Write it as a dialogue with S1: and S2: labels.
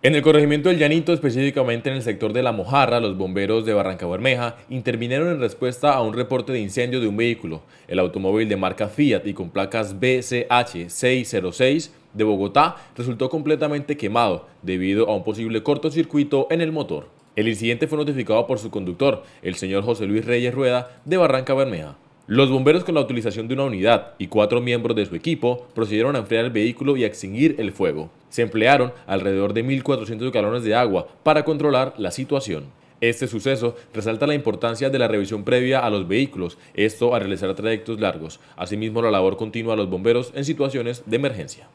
S1: En el corregimiento del Llanito, específicamente en el sector de La Mojarra, los bomberos de Barranca Bermeja intervinieron en respuesta a un reporte de incendio de un vehículo. El automóvil de marca Fiat y con placas BCH 606 de Bogotá resultó completamente quemado debido a un posible cortocircuito en el motor. El incidente fue notificado por su conductor, el señor José Luis Reyes Rueda, de Barranca Bermeja. Los bomberos con la utilización de una unidad y cuatro miembros de su equipo procedieron a enfriar el vehículo y a extinguir el fuego. Se emplearon alrededor de 1.400 galones de agua para controlar la situación. Este suceso resalta la importancia de la revisión previa a los vehículos, esto a realizar trayectos largos, asimismo la labor continua a los bomberos en situaciones de emergencia.